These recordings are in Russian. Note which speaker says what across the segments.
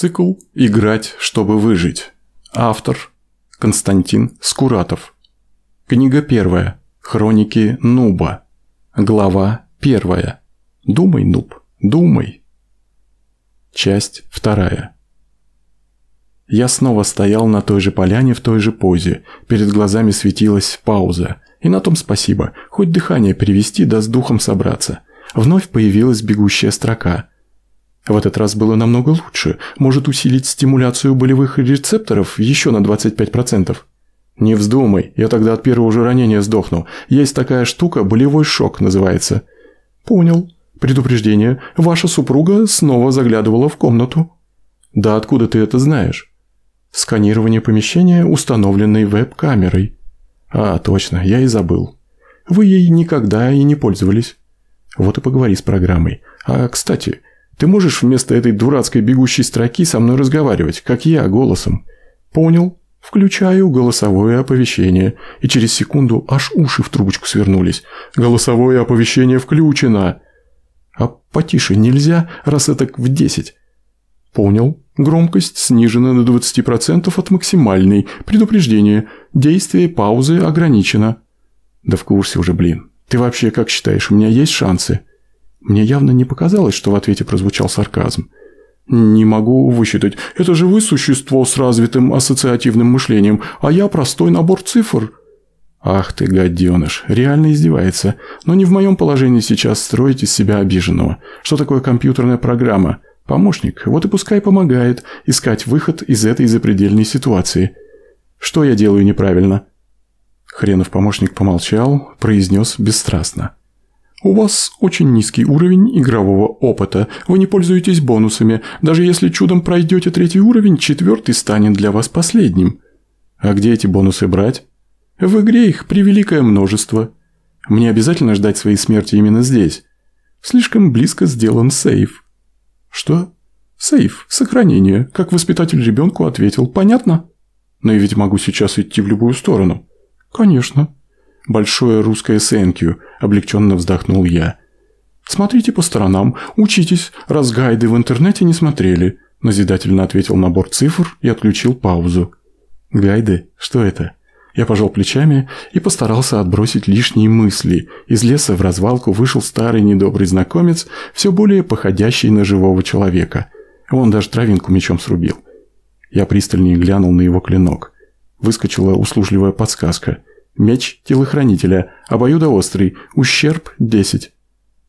Speaker 1: Цикл «Играть, чтобы выжить». Автор Константин Скуратов. Книга первая. Хроники Нуба. Глава первая. Думай, Нуб, думай. Часть вторая. Я снова стоял на той же поляне в той же позе. Перед глазами светилась пауза. И на том спасибо. Хоть дыхание перевести, да с духом собраться. Вновь появилась бегущая строка. В этот раз было намного лучше. Может усилить стимуляцию болевых рецепторов еще на 25%. Не вздумай, я тогда от первого же ранения сдохну. Есть такая штука, болевой шок называется. Понял. Предупреждение. Ваша супруга снова заглядывала в комнату. Да откуда ты это знаешь? Сканирование помещения, установленной веб-камерой. А, точно, я и забыл. Вы ей никогда и не пользовались. Вот и поговори с программой. А, кстати, ты можешь вместо этой дурацкой бегущей строки со мной разговаривать, как я, голосом? Понял. Включаю голосовое оповещение, и через секунду аж уши в трубочку свернулись. Голосовое оповещение включено. А потише нельзя, раз это в 10. Понял. Громкость снижена на 20% от максимальной. Предупреждение. Действие паузы ограничено. Да в курсе уже, блин. Ты вообще как считаешь, у меня есть шансы? Мне явно не показалось, что в ответе прозвучал сарказм. «Не могу высчитать. Это же вы существо с развитым ассоциативным мышлением, а я простой набор цифр». «Ах ты, гаденыш, реально издевается. Но не в моем положении сейчас строить из себя обиженного. Что такое компьютерная программа? Помощник, вот и пускай помогает искать выход из этой запредельной ситуации. Что я делаю неправильно?» Хренов помощник помолчал, произнес бесстрастно. У вас очень низкий уровень игрового опыта. Вы не пользуетесь бонусами. Даже если чудом пройдете третий уровень, четвертый станет для вас последним. А где эти бонусы брать? В игре их превеликое множество. Мне обязательно ждать своей смерти именно здесь. Слишком близко сделан сейф. Что? Сейф, сохранение, как воспитатель ребенку ответил. Понятно? Но я ведь могу сейчас идти в любую сторону. Конечно. Большое русское сэнкью, облегченно вздохнул я. Смотрите по сторонам, учитесь, раз гайды в интернете не смотрели, назидательно ответил набор цифр и отключил паузу. Гайды? Что это? Я пожал плечами и постарался отбросить лишние мысли. Из леса в развалку вышел старый недобрый знакомец, все более походящий на живого человека. Он даже травинку мечом срубил. Я пристальнее глянул на его клинок. Выскочила услужливая подсказка. Меч телохранителя, обоюдоострый, ущерб 10.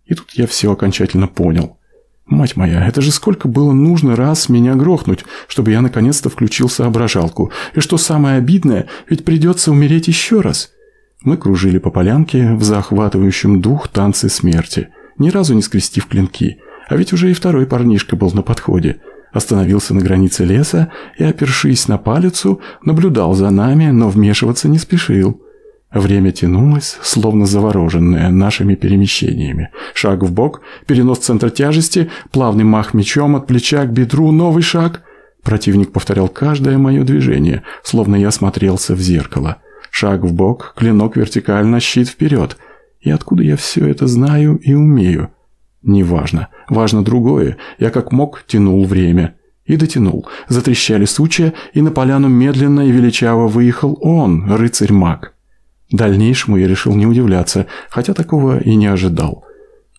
Speaker 1: И тут я все окончательно понял. Мать моя, это же сколько было нужно раз меня грохнуть, чтобы я наконец-то включил соображалку. И что самое обидное, ведь придется умереть еще раз. Мы кружили по полянке в захватывающем дух танце смерти, ни разу не скрестив клинки. А ведь уже и второй парнишка был на подходе. Остановился на границе леса и, опершись на палицу, наблюдал за нами, но вмешиваться не спешил. Время тянулось, словно завороженное нашими перемещениями. Шаг в бок, перенос центра тяжести, плавный мах мечом от плеча к бедру, новый шаг. Противник повторял каждое мое движение, словно я смотрелся в зеркало. Шаг в бок, клинок вертикально, щит вперед. И откуда я все это знаю и умею? Неважно. Важно другое. Я как мог тянул время. И дотянул. Затрещали сучья, и на поляну медленно и величаво выехал он, рыцарь-маг. Дальнейшему я решил не удивляться, хотя такого и не ожидал.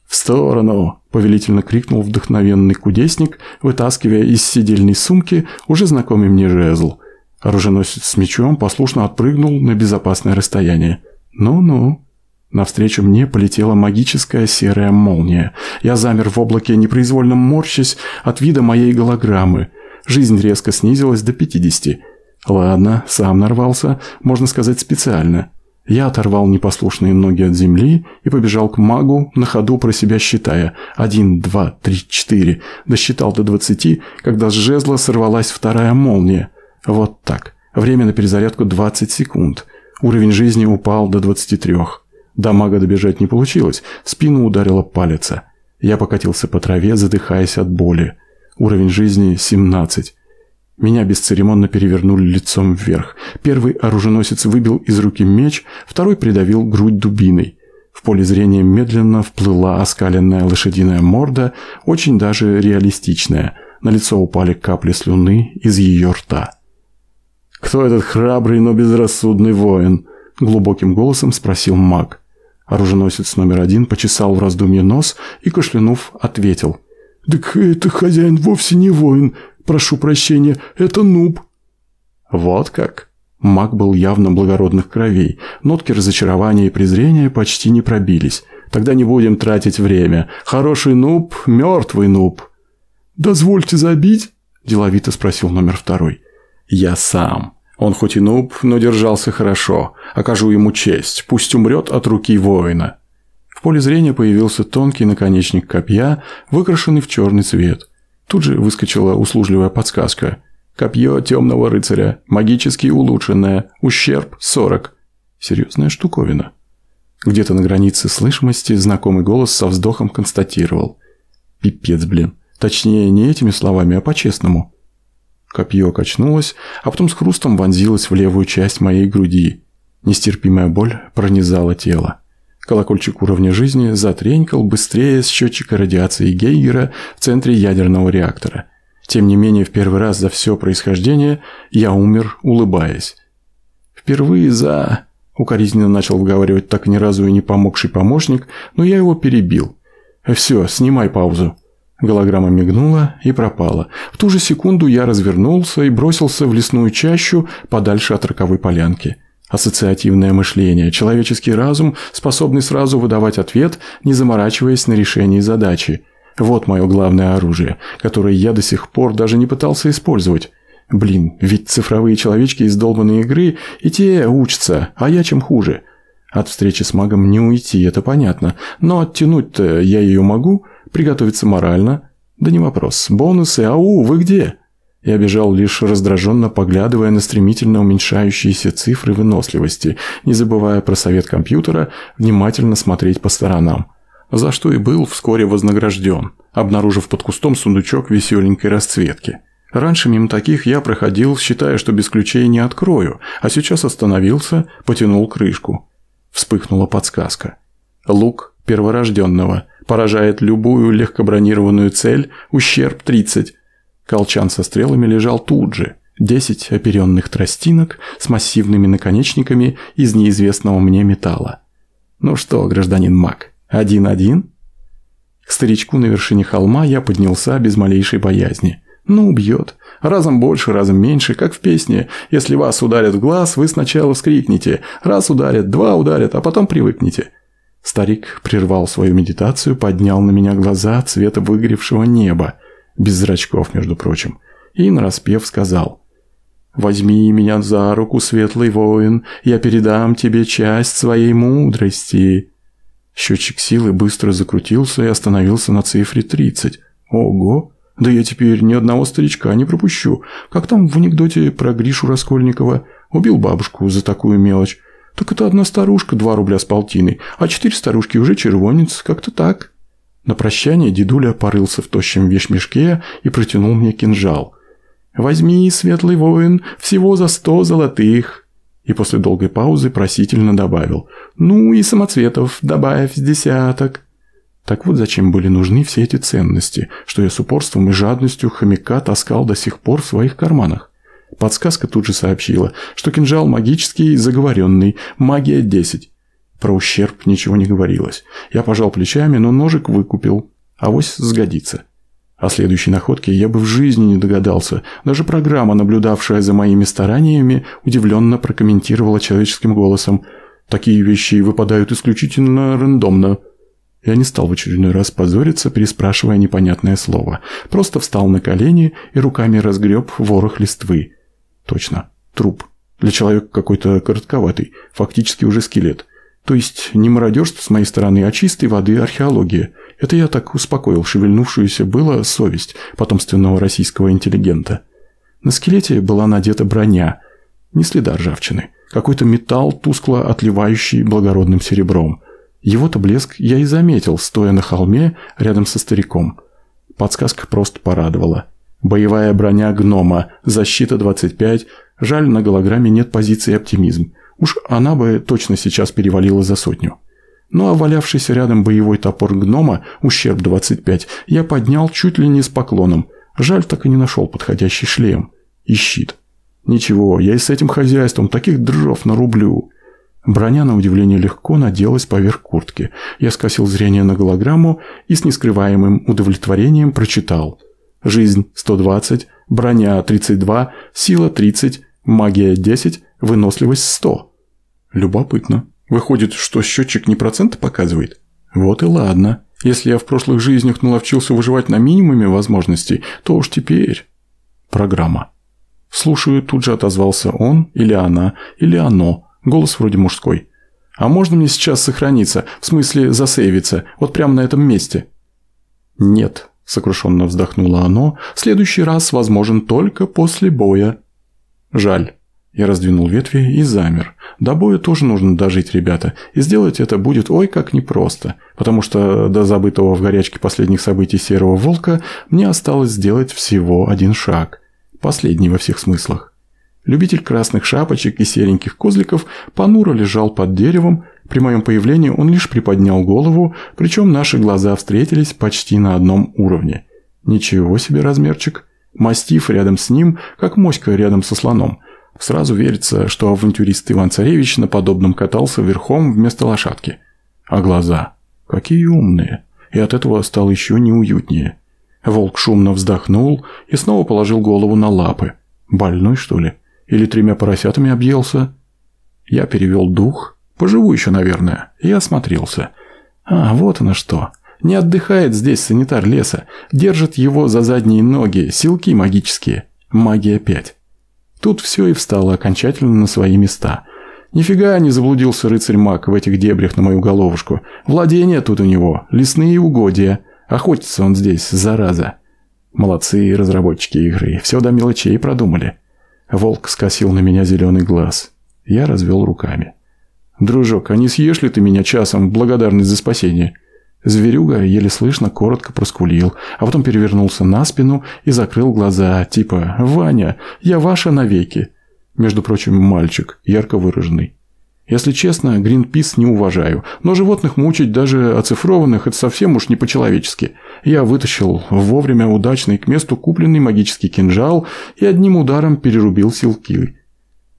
Speaker 1: «В сторону!» – повелительно крикнул вдохновенный кудесник, вытаскивая из сидельной сумки уже знакомый мне жезл. Оруженосец с мечом послушно отпрыгнул на безопасное расстояние. «Ну-ну». Навстречу мне полетела магическая серая молния. Я замер в облаке, непроизвольно морщась от вида моей голограммы. Жизнь резко снизилась до 50. Ладно, сам нарвался, можно сказать, специально. Я оторвал непослушные ноги от земли и побежал к магу, на ходу про себя считая. Один, два, три, четыре. Досчитал до двадцати, когда с жезла сорвалась вторая молния. Вот так. Время на перезарядку 20 секунд. Уровень жизни упал до 23. До мага добежать не получилось. В спину ударила палец. Я покатился по траве, задыхаясь от боли. Уровень жизни 17. Меня бесцеремонно перевернули лицом вверх. Первый оруженосец выбил из руки меч, второй придавил грудь дубиной. В поле зрения медленно вплыла оскаленная лошадиная морда, очень даже реалистичная. На лицо упали капли слюны из ее рта. «Кто этот храбрый, но безрассудный воин?» – глубоким голосом спросил маг. Оруженосец номер один почесал в раздумье нос и, кашлянув, ответил. «Так это хозяин вовсе не воин. Прошу прощения, это нуб». «Вот как?» Маг был явно благородных кровей. Нотки разочарования и презрения почти не пробились. Тогда не будем тратить время. Хороший нуб, мертвый нуб. «Дозвольте забить?» – деловито спросил номер второй. «Я сам. Он хоть и нуб, но держался хорошо. Окажу ему честь. Пусть умрет от руки воина». В поле зрения появился тонкий наконечник копья, выкрашенный в черный цвет. Тут же выскочила услужливая подсказка – Копье темного рыцаря, магически улучшенное, ущерб 40. Серьезная штуковина. Где-то на границе слышимости знакомый голос со вздохом констатировал. Пипец, блин. Точнее, не этими словами, а по-честному. Копье качнулось, а потом с хрустом вонзилось в левую часть моей груди. Нестерпимая боль пронизала тело. Колокольчик уровня жизни затренькал быстрее с счетчика радиации Гейгера в центре ядерного реактора. Тем не менее, в первый раз за все происхождение я умер, улыбаясь. Впервые за... Укоризненно начал выговаривать так ни разу и не помогший помощник, но я его перебил. «Все, снимай паузу». Голограмма мигнула и пропала. В ту же секунду я развернулся и бросился в лесную чащу подальше от роковой полянки. Ассоциативное мышление, человеческий разум, способный сразу выдавать ответ, не заморачиваясь на решении задачи – вот мое главное оружие, которое я до сих пор даже не пытался использовать. Блин, ведь цифровые человечки из долбанной игры и те учатся, а я чем хуже. От встречи с магом не уйти, это понятно. Но оттянуть-то я ее могу, приготовиться морально. Да не вопрос. Бонусы, ау, вы где? Я бежал лишь раздраженно поглядывая на стремительно уменьшающиеся цифры выносливости, не забывая про совет компьютера внимательно смотреть по сторонам за что и был вскоре вознагражден, обнаружив под кустом сундучок веселенькой расцветки. Раньше мимо таких я проходил, считая, что без ключей не открою, а сейчас остановился, потянул крышку. Вспыхнула подсказка. Лук перворожденного поражает любую легкобронированную цель, ущерб 30. Колчан со стрелами лежал тут же. Десять оперенных тростинок с массивными наконечниками из неизвестного мне металла. Ну что, гражданин маг, один-один? К старичку на вершине холма я поднялся без малейшей боязни. Ну, убьет. Разом больше, разом меньше, как в песне. Если вас ударят в глаз, вы сначала вскрикните. Раз ударят, два ударят, а потом привыкнете. Старик прервал свою медитацию, поднял на меня глаза цвета выгоревшего неба, без зрачков, между прочим, и нараспев сказал «Возьми меня за руку, светлый воин, я передам тебе часть своей мудрости». Счетчик силы быстро закрутился и остановился на цифре 30. Ого! Да я теперь ни одного старичка не пропущу. Как там в анекдоте про Гришу Раскольникова? Убил бабушку за такую мелочь. Так это одна старушка, два рубля с полтиной, а четыре старушки уже червонец, как-то так. На прощание дедуля порылся в тощем вещмешке и протянул мне кинжал. «Возьми, светлый воин, всего за сто золотых». И после долгой паузы просительно добавил «Ну и самоцветов добавь с десяток». Так вот зачем были нужны все эти ценности, что я с упорством и жадностью хомяка таскал до сих пор в своих карманах. Подсказка тут же сообщила, что кинжал магический, заговоренный, магия 10. Про ущерб ничего не говорилось. Я пожал плечами, но ножик выкупил. Авось сгодится. О следующей находке я бы в жизни не догадался. Даже программа, наблюдавшая за моими стараниями, удивленно прокомментировала человеческим голосом. «Такие вещи выпадают исключительно рандомно». Я не стал в очередной раз позориться, переспрашивая непонятное слово. Просто встал на колени и руками разгреб ворох листвы. Точно, труп. Для человека какой-то коротковатый, фактически уже скелет. То есть не мародерство с моей стороны, а чистой воды археология. Это я так успокоил шевельнувшуюся было совесть потомственного российского интеллигента. На скелете была надета броня, не следа ржавчины, какой-то металл, тускло отливающий благородным серебром. Его-то блеск я и заметил, стоя на холме рядом со стариком. Подсказка просто порадовала. Боевая броня гнома, защита 25, жаль, на голограмме нет позиции оптимизм. Уж она бы точно сейчас перевалила за сотню. Ну а валявшийся рядом боевой топор гнома, ущерб 25, я поднял чуть ли не с поклоном. Жаль, так и не нашел подходящий шлем. И щит. Ничего, я и с этим хозяйством таких дров нарублю. Броня, на удивление, легко наделась поверх куртки. Я скосил зрение на голограмму и с нескрываемым удовлетворением прочитал. Жизнь 120, броня 32, сила 30, магия 10, выносливость 100. Любопытно. Выходит, что счетчик не проценты показывает? Вот и ладно. Если я в прошлых жизнях наловчился выживать на минимуме возможностей, то уж теперь... Программа. Слушаю, тут же отозвался он, или она, или оно. Голос вроде мужской. А можно мне сейчас сохраниться, в смысле засейвиться, вот прямо на этом месте? Нет, сокрушенно вздохнуло оно, следующий раз возможен только после боя. Жаль. Я раздвинул ветви и замер. До боя тоже нужно дожить, ребята, и сделать это будет ой как непросто, потому что до забытого в горячке последних событий Серого Волка мне осталось сделать всего один шаг. Последний во всех смыслах. Любитель красных шапочек и сереньких козликов понуро лежал под деревом, при моем появлении он лишь приподнял голову, причем наши глаза встретились почти на одном уровне. Ничего себе размерчик. Мастиф рядом с ним, как моська рядом со слоном – Сразу верится, что авантюрист Иван-Царевич на подобном катался верхом вместо лошадки. А глаза? Какие умные. И от этого стало еще неуютнее. Волк шумно вздохнул и снова положил голову на лапы. Больной, что ли? Или тремя поросятами объелся? Я перевел дух. Поживу еще, наверное. И осмотрелся. А, вот оно что. Не отдыхает здесь санитар леса. Держит его за задние ноги, силки магические. Магия 5. Тут все и встало окончательно на свои места. Нифига не заблудился рыцарь-маг в этих дебрях на мою головушку. Владения тут у него, лесные угодья. Охотится он здесь, зараза. Молодцы разработчики игры, все до мелочей продумали. Волк скосил на меня зеленый глаз. Я развел руками. «Дружок, а не съешь ли ты меня часом в благодарность за спасение?» Зверюга еле слышно коротко проскулил, а потом перевернулся на спину и закрыл глаза, типа «Ваня, я ваша навеки». Между прочим, мальчик, ярко выраженный. Если честно, Гринпис не уважаю, но животных мучить, даже оцифрованных, это совсем уж не по-человечески. Я вытащил вовремя удачный к месту купленный магический кинжал и одним ударом перерубил силки.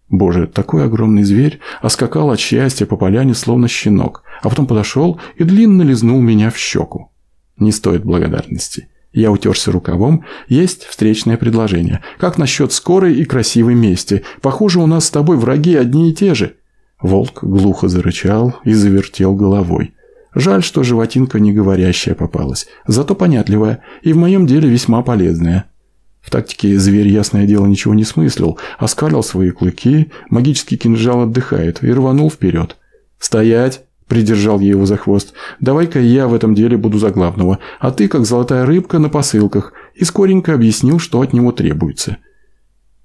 Speaker 1: Боже, такой огромный зверь, а скакал от счастья по поляне, словно щенок, а потом подошел и длинно лизнул меня в щеку. Не стоит благодарности. Я утерся рукавом. Есть встречное предложение. Как насчет скорой и красивой мести? Похоже, у нас с тобой враги одни и те же. Волк глухо зарычал и завертел головой. Жаль, что животинка не говорящая попалась, зато понятливая и в моем деле весьма полезная. В тактике зверь, ясное дело, ничего не смыслил, оскалил свои клыки, магический кинжал отдыхает и рванул вперед. «Стоять!» – придержал я его за хвост. «Давай-ка я в этом деле буду за главного, а ты, как золотая рыбка, на посылках», и скоренько объяснил, что от него требуется.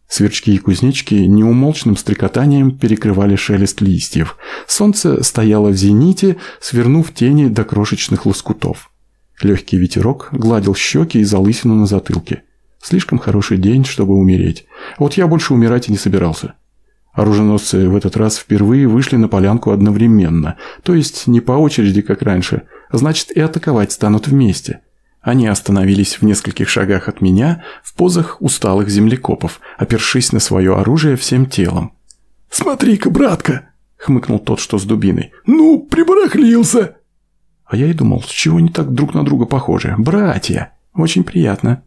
Speaker 1: Сверчки и кузнечки неумолчным стрекотанием перекрывали шелест листьев. Солнце стояло в зените, свернув тени до крошечных лоскутов. Легкий ветерок гладил щеки и залысину на затылке. Слишком хороший день, чтобы умереть. Вот я больше умирать и не собирался. Оруженосцы в этот раз впервые вышли на полянку одновременно, то есть не по очереди, как раньше, значит и атаковать станут вместе. Они остановились в нескольких шагах от меня в позах усталых землекопов, опершись на свое оружие всем телом.
Speaker 2: «Смотри-ка, братка!» — хмыкнул тот, что с дубиной. «Ну, прибарахлился!»
Speaker 1: А я и думал, с чего они так друг на друга похожи. Братья! Очень приятно.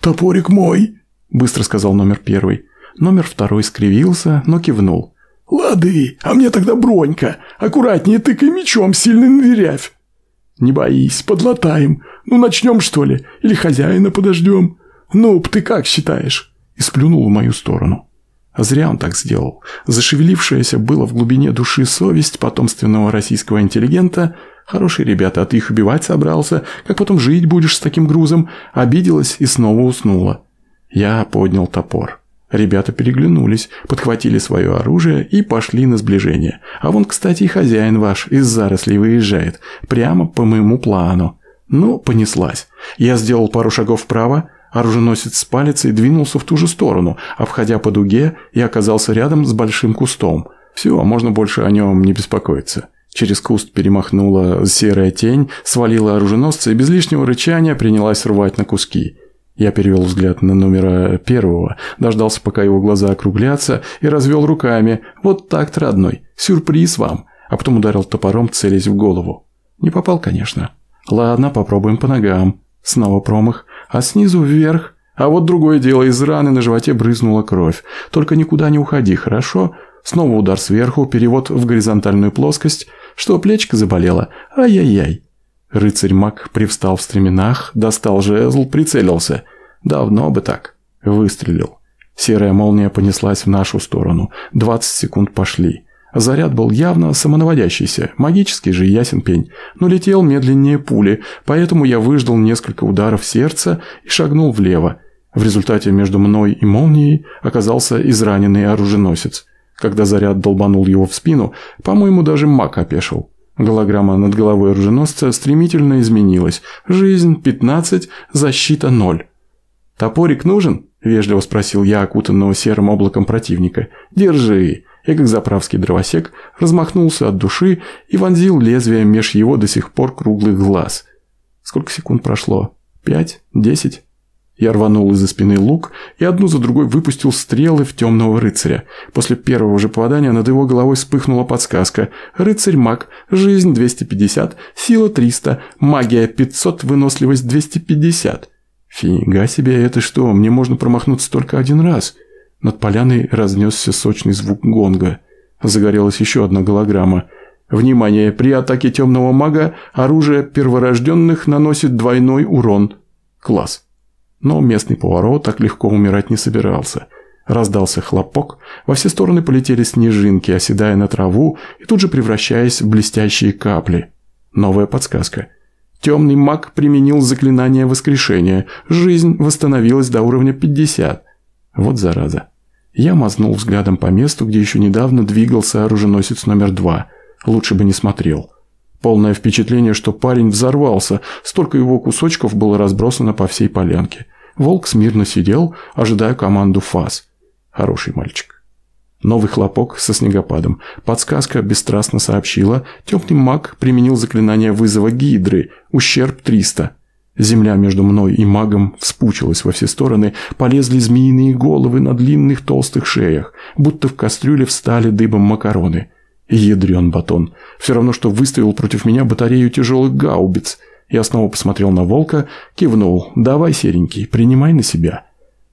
Speaker 2: «Топорик мой!» – быстро сказал номер первый.
Speaker 1: Номер второй скривился, но кивнул.
Speaker 2: «Лады, а мне тогда бронька. Аккуратнее тыкай мечом, сильно надырявь». «Не боись, подлатаем. Ну, начнем, что ли? Или хозяина подождем? Ну, ты как считаешь?» И сплюнул в мою сторону. А зря он так сделал. Зашевелившаяся было в глубине души совесть потомственного российского интеллигента – Хорошие ребята, а ты их убивать собрался? Как потом жить будешь с таким грузом?» Обиделась и снова уснула. Я поднял топор. Ребята переглянулись, подхватили свое оружие и пошли на сближение. А вон, кстати, и хозяин ваш из зарослей выезжает. Прямо по моему плану. Ну, понеслась. Я сделал пару шагов вправо, оруженосец с палицей двинулся в ту же сторону, а входя по дуге, я оказался рядом с большим кустом. Все, можно больше о нем не беспокоиться. Через куст перемахнула серая тень, свалила оруженосца и без лишнего рычания принялась рвать на куски.
Speaker 1: Я перевел взгляд на номера первого, дождался, пока его глаза округлятся, и развел руками. «Вот так-то, родной. Сюрприз вам!» А потом ударил топором, целясь в голову. Не попал, конечно. Ладно, попробуем по ногам. Снова промах. А снизу вверх. А вот другое дело, из раны на животе брызнула кровь. Только никуда не уходи, хорошо? Снова удар сверху, перевод в горизонтальную плоскость. Что, плечко заболело? Ай-яй-яй. Рыцарь Мак привстал в стременах, достал жезл, прицелился. Давно бы так. Выстрелил. Серая молния понеслась в нашу сторону. 20 секунд пошли. Заряд был явно самонаводящийся, магический же ясен пень, но летел медленнее пули, поэтому я выждал несколько ударов сердца и шагнул влево. В результате между мной и молнией оказался израненный оруженосец. Когда заряд долбанул его в спину, по-моему, даже маг опешил. Голограмма над головой оруженосца стремительно изменилась. Жизнь – 15, защита – 0. «Топорик нужен?» – вежливо спросил я окутанного серым облаком противника. «Держи!» И как заправский дровосек размахнулся от души и вонзил лезвие меж его до сих пор круглых глаз. Сколько секунд прошло? Пять? Десять? Я рванул из-за спины лук и одну за другой выпустил стрелы в темного рыцаря. После первого же попадания над его головой вспыхнула подсказка. Рыцарь-маг, жизнь 250, сила 300, магия 500, выносливость 250. Фига себе, это что, мне можно промахнуться только один раз? Над поляной разнесся сочный звук гонга. Загорелась еще одна голограмма. Внимание! При атаке темного мага оружие перворожденных наносит двойной урон. Класс. Но местный поворот так легко умирать не собирался. Раздался хлопок, во все стороны полетели снежинки, оседая на траву и тут же превращаясь в блестящие капли. Новая подсказка. Темный маг применил заклинание воскрешения. Жизнь восстановилась до уровня 50. Вот зараза. Я мазнул взглядом по месту, где еще недавно двигался оруженосец номер два. Лучше бы не смотрел. Полное впечатление, что парень взорвался, столько его кусочков было разбросано по всей полянке. Волк смирно сидел, ожидая команду фаз. Хороший мальчик. Новый хлопок со снегопадом. Подсказка бесстрастно сообщила, темный маг применил заклинание вызова гидры, ущерб 300. Земля между мной и магом вспучилась во все стороны, полезли змеиные головы на длинных толстых шеях, будто в кастрюле встали дыбом макароны. Ядрен батон. Все равно, что выставил против меня батарею тяжелых гаубиц. Я снова посмотрел на волка, кивнул. «Давай, серенький, принимай на себя».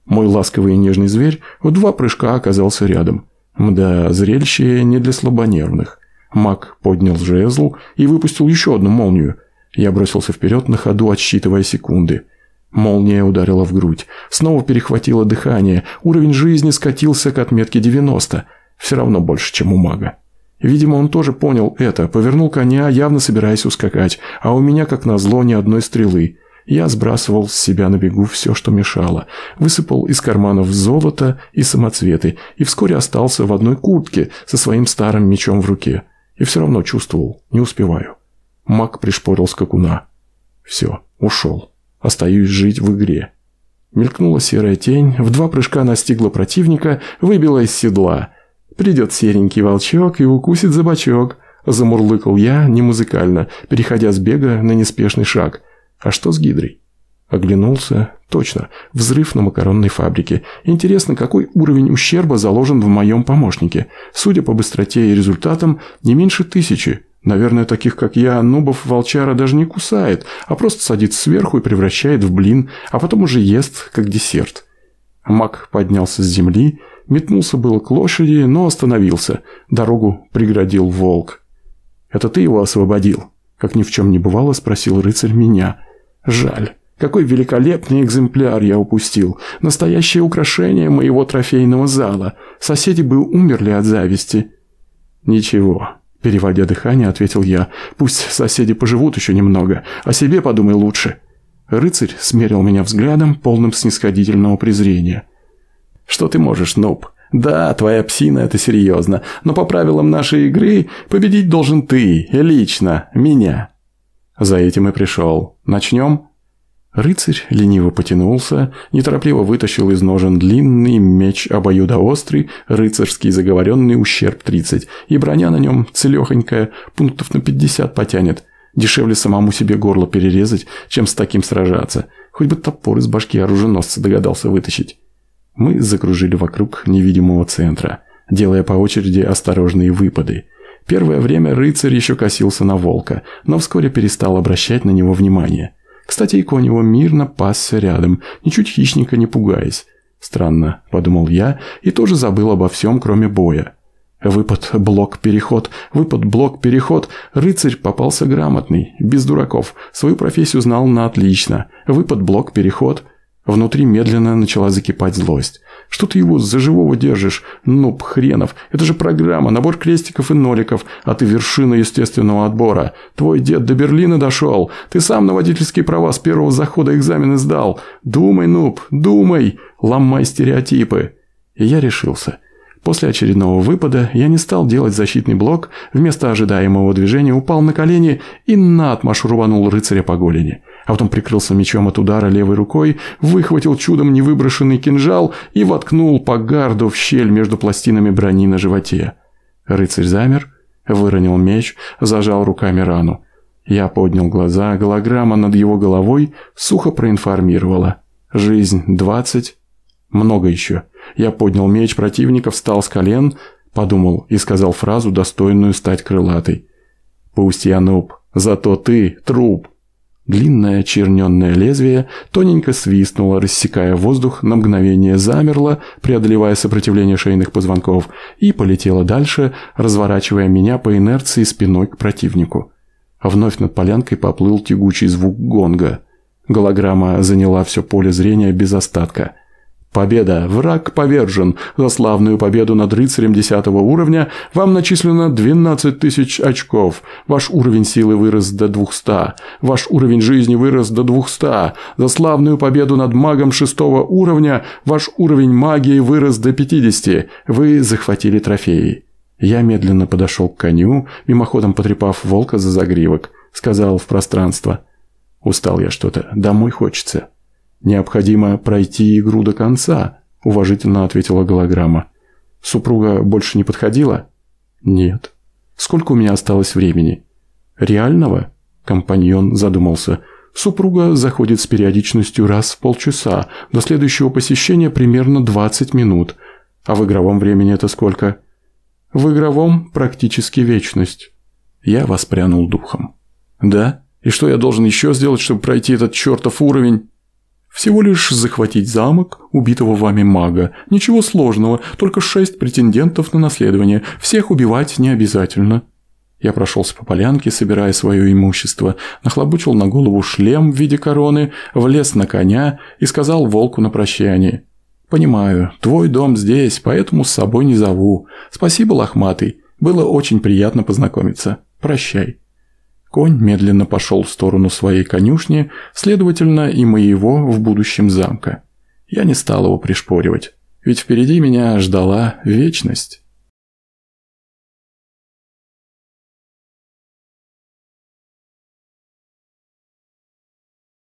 Speaker 1: Мой ласковый и нежный зверь в два прыжка оказался рядом. Мда, зрелище не для слабонервных. Маг поднял жезл и выпустил еще одну молнию. Я бросился вперед на ходу, отсчитывая секунды. Молния ударила в грудь. Снова перехватило дыхание. Уровень жизни скатился к отметке 90. Все равно больше, чем у мага. Видимо, он тоже понял это, повернул коня, явно собираясь ускакать, а у меня, как назло, ни одной стрелы. Я сбрасывал с себя на бегу все, что мешало, высыпал из карманов золото и самоцветы, и вскоре остался в одной куртке со своим старым мечом в руке. И все равно чувствовал, не успеваю. Маг пришпорил скакуна. Все, ушел. Остаюсь жить в игре. Мелькнула серая тень, в два прыжка настигла противника, выбила из седла – Придет серенький волчок и укусит за бочок. Замурлыкал я, не музыкально, переходя с бега на неспешный шаг. А что с гидрой? Оглянулся. Точно. Взрыв на макаронной фабрике. Интересно, какой уровень ущерба заложен в моем помощнике? Судя по быстроте и результатам, не меньше тысячи. Наверное, таких, как я, нубов волчара даже не кусает, а просто садится сверху и превращает в блин, а потом уже ест, как десерт. Мак поднялся с земли Метнулся было к лошади, но остановился. Дорогу преградил волк. «Это ты его освободил?» Как ни в чем не бывало, спросил рыцарь меня. «Жаль. Какой великолепный экземпляр я упустил. Настоящее украшение моего трофейного зала. Соседи бы умерли от зависти». «Ничего», – переводя дыхание, ответил я. «Пусть соседи поживут еще немного. О себе подумай лучше». Рыцарь смерил меня взглядом, полным снисходительного презрения. Что ты можешь, Ноб? Да, твоя псина – это серьезно, но по правилам нашей игры победить должен ты, лично, меня. За этим и пришел. Начнем? Рыцарь лениво потянулся, неторопливо вытащил из ножен длинный меч обоюдоострый, рыцарский заговоренный ущерб 30, и броня на нем целехонькая, пунктов на 50 потянет. Дешевле самому себе горло перерезать, чем с таким сражаться. Хоть бы топор из башки оруженосца догадался вытащить. Мы закружили вокруг невидимого центра, делая по очереди осторожные выпады. Первое время рыцарь еще косился на волка, но вскоре перестал обращать на него внимание. Кстати, и конь его мирно пасся рядом, ничуть хищника не пугаясь. Странно, подумал я, и тоже забыл обо всем, кроме боя. Выпад, блок, переход, выпад, блок, переход. Рыцарь попался грамотный, без дураков. Свою профессию знал на отлично. Выпад, блок, переход. Внутри медленно начала закипать злость. Что ты его за живого держишь? Нуб хренов. Это же программа, набор крестиков и ноликов, а ты вершина естественного отбора. Твой дед до Берлина дошел. Ты сам на водительские права с первого захода экзамены сдал. Думай, нуб, думай. Ломай стереотипы. И я решился. После очередного выпада я не стал делать защитный блок, вместо ожидаемого движения упал на колени и наотмашь рванул рыцаря по голени. А потом прикрылся мечом от удара левой рукой, выхватил чудом невыброшенный кинжал и воткнул по гарду в щель между пластинами брони на животе. Рыцарь замер, выронил меч, зажал руками рану. Я поднял глаза, голограмма над его головой сухо проинформировала. Жизнь двадцать, много еще. Я поднял меч противника, встал с колен, подумал и сказал фразу, достойную стать крылатой. «Пусть я нуб, зато ты труп». Длинное черненное лезвие тоненько свистнуло, рассекая воздух, на мгновение замерло, преодолевая сопротивление шейных позвонков, и полетело дальше, разворачивая меня по инерции спиной к противнику. Вновь над полянкой поплыл тягучий звук гонга. Голограмма заняла все поле зрения без остатка – Победа! Враг повержен! За славную победу над рыцарем 10 уровня вам начислено 12 тысяч очков. Ваш уровень силы вырос до 200. Ваш уровень жизни вырос до 200. За славную победу над магом 6 уровня ваш уровень магии вырос до 50. Вы захватили трофеи. Я медленно подошел к коню, мимоходом потрепав волка за загривок. Сказал в пространство. Устал я что-то, домой хочется. «Необходимо пройти игру до конца», – уважительно ответила голограмма. «Супруга больше не подходила?» «Нет». «Сколько у меня осталось времени?» «Реального?» – компаньон задумался. «Супруга заходит с периодичностью раз в полчаса. До следующего посещения примерно 20 минут. А в игровом времени это сколько?» «В игровом практически вечность». Я воспрянул духом. «Да? И что я должен еще сделать, чтобы пройти этот чертов уровень?» Всего лишь захватить замок убитого вами мага. Ничего сложного, только шесть претендентов на наследование. Всех убивать не обязательно. Я прошелся по полянке, собирая свое имущество, нахлобучил на голову шлем в виде короны, влез на коня и сказал волку на прощание. «Понимаю, твой дом здесь, поэтому с собой не зову. Спасибо, лохматый. Было очень приятно познакомиться. Прощай». Конь медленно пошел в сторону своей конюшни, следовательно, и моего в будущем замка. Я не стал его пришпоривать, ведь впереди меня ждала вечность.